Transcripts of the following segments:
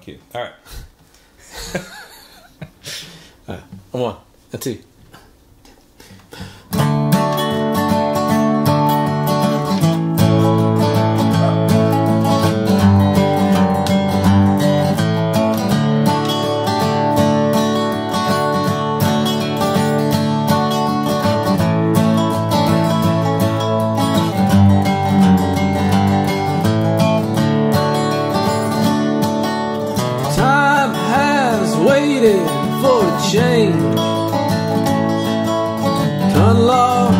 cue. All right. All right. One and two. Waited for a change. Unlock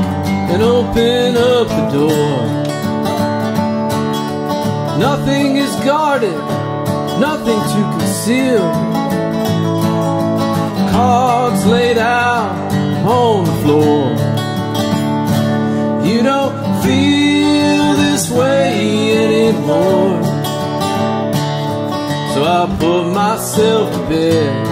and open up the door. Nothing is guarded, nothing to conceal. Cards laid out on the floor. You don't feel this way anymore. So I put myself to bed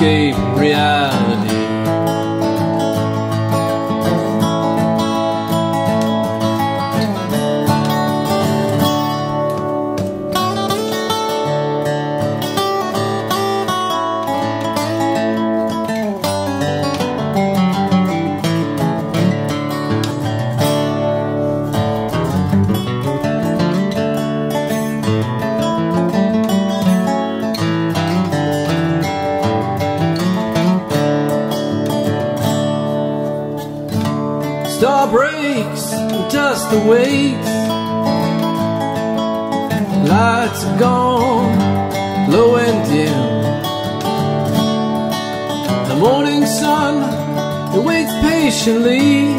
escape. Star breaks, dust awaits. Lights are gone, low and dim. The morning sun, it waits patiently.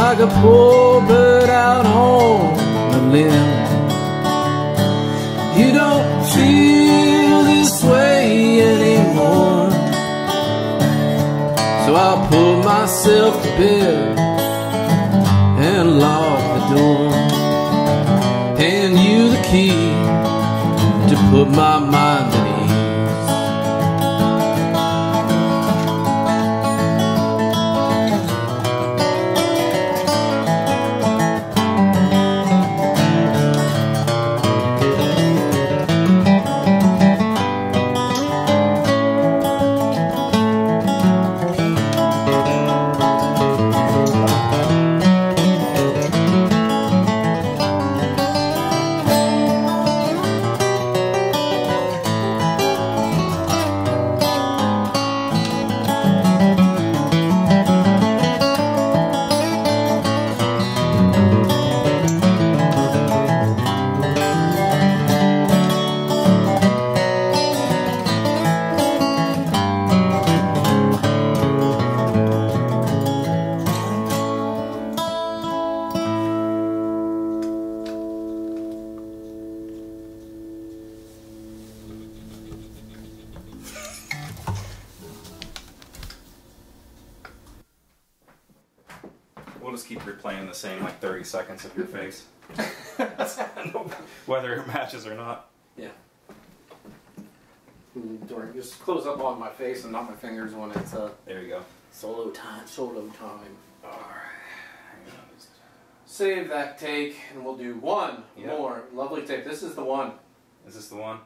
Like a poor bird out on a limb. You don't feel this way myself to bed and lock the door. Hand you the key to put my mind at We'll just keep replaying the same like 30 seconds of your face. Whether it matches or not. Yeah. During, just close up on my face and not my fingers when it's uh, There you go. solo time. Solo time. Alright. Hang on. just- Save that take, and we'll do one Yeah. more lovely take. This is the one. Is this the one?